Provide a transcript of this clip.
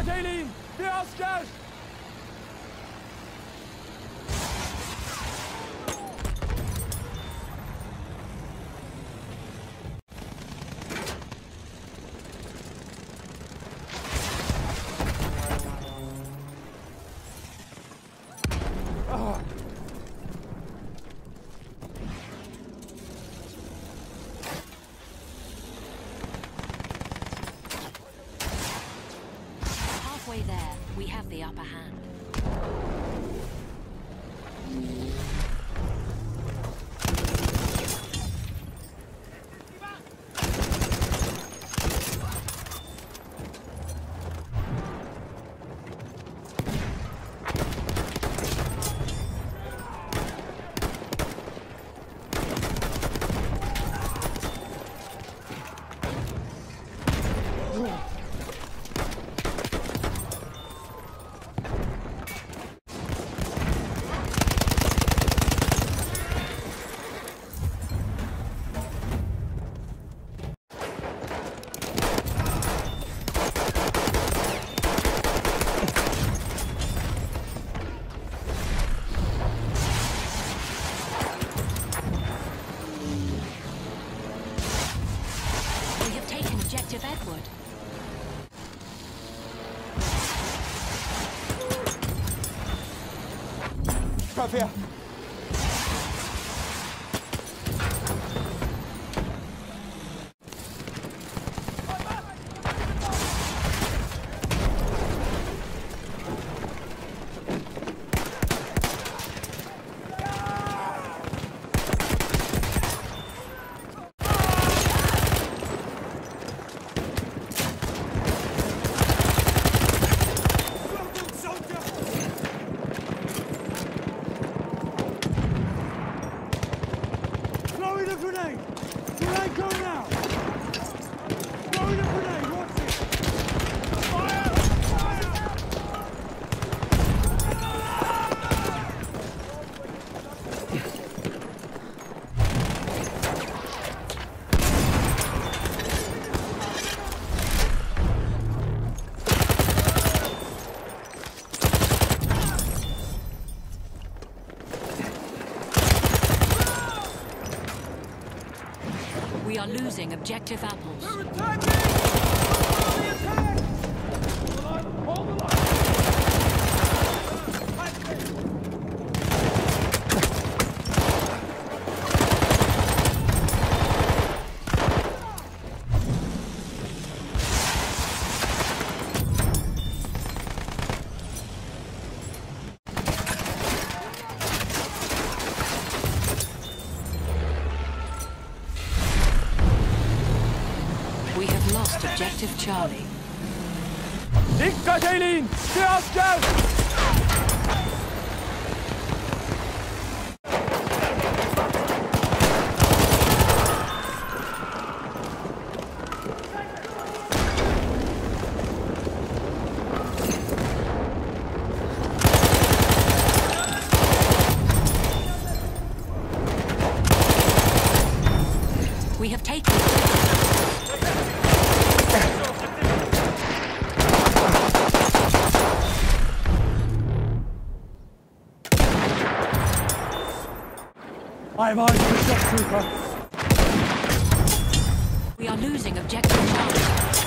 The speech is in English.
Katalin, bir asker! We have the upper hand. Objective Edward. Komm Grenade are losing objective apples. Lost objective Charlie. Linker Kaelin! Steh auf, Joe! We have taken I have eyes on the shock trooper. We are losing objective Charlie.